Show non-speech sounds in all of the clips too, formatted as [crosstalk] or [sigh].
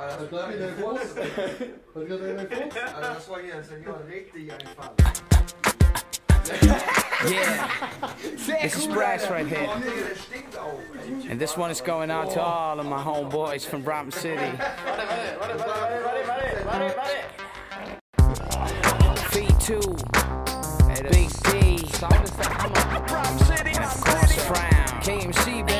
Was bleibt denn der Fuchs? Was geht denn der Fuchs? Also das war hier, Senor, reg dich einfach. Yeah, this is Brass right here. Digga, der stinkt auch. And this one is going out to all of my homeboys from Brompton City. Feet two, Big D, and of course Frown. KMC, baby.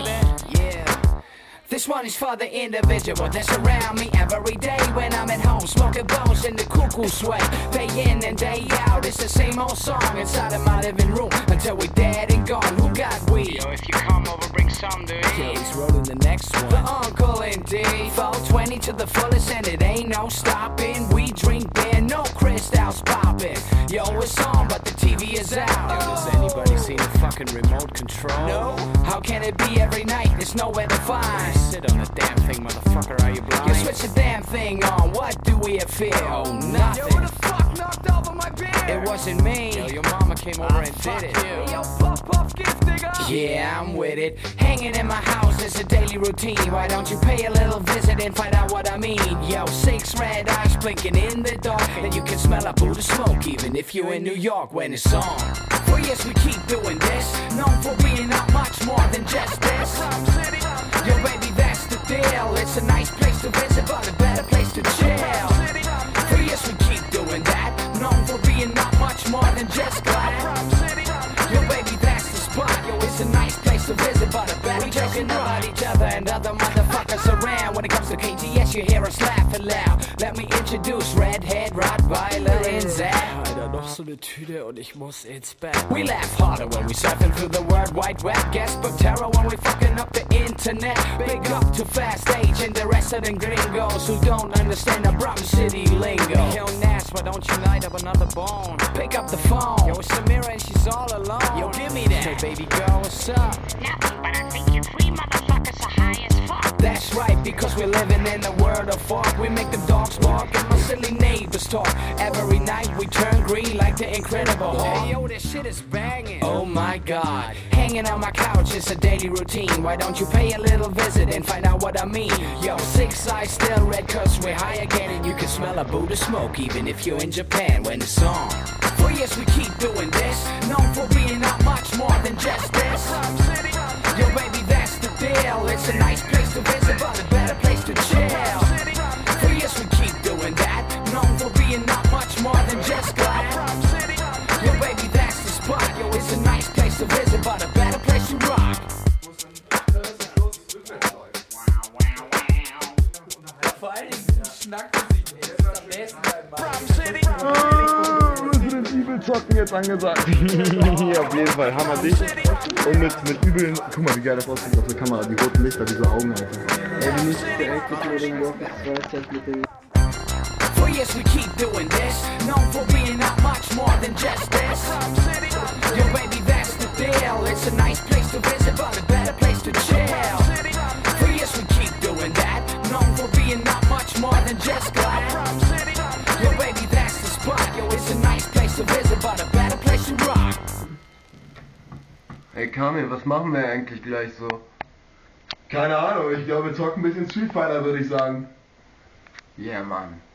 Yeah. This one is for the individual that's around me every day when I'm at home, smoking bones in the cuckoo sway. Day in and day out, it's the same old song inside of my living room until we're dead and gone. Who got weed? Yo, if you come over, bring some, dude. Yeah, he's rolling the next one. The uncle indeed. 420 to the fullest, and it ain't no stopping. We drink beer, no crystals popping. Yo, it's on, but the TV is out. Yo, does anybody see the fucking remote control? No. How can it be every night? Nowhere to find. Sit on the damn thing, motherfucker. Are you blind? You switch the damn thing on. What do we feel? Oh, nothing. Yo, who the fuck knocked over my beer? It wasn't me. Yo, your mama came over ah, and did it. Yo, puff, puff, gift digger. Yeah, I'm with it. Hanging in my house is a daily routine. Why don't you pay a little visit and find out what I mean? Yo, six red eyes blinking in the dark. And you can smell a Buddha smoke even if you're in New York when it's on. For years we keep doing this. Known for being not much more than just spot. Yo, it's a nice place to visit, but better we joking about each other and other motherfuckers around. When it comes to KTS, you hear us laughing loud. Let me introduce Redhead, Rottweiler, and Zach. Alter, noch so eine Tüte und ich muss ins Bett. We laugh harder when we surfing through the world wide web. Guest book terror when we fucking up the internet. Big up to Fast Age and the rest of them gringos who don't understand the Brompton City lingo. Yo, Nash, why don't you light up another bone? Pick up the phone. Yo, it's Samira and she's all alone. Yo, give me that. Hey, baby girl, what's up? Nothing, but I think you three motherfuckers are high as fuck. That's right, because we're living in a world of fog. We make the dogs bark and my silly neighbors talk. Every night we turn green like the Incredible Hulk. Hey, yo, this shit is banging. Oh my god, hanging on my couch is a daily routine. Why don't you pay a little visit and find out what I mean? Yo, six eyes still red cause we're high again. And you can smell a Buddha smoke even if you're in Japan when it's on. For years we keep doing Vor allen Dingen Schnackmusik. Am nächsten Resident Evil zocken jetzt angesagt. [laughs] Auf jeden Fall hammerdicht. Und mit, mit übeln. Guck mal, wie geil das aussieht auf der Kamera. Die roten Lichter, diese Augen einfach. Ey, du musst direkt mit mir den Walk Freizeit mit dem For years we keep doing this, known for Ey Kamil, was machen wir eigentlich gleich so? Keine Ahnung, ich glaube wir zocken ein bisschen Street Fighter, würde ich sagen. Yeah, Mann.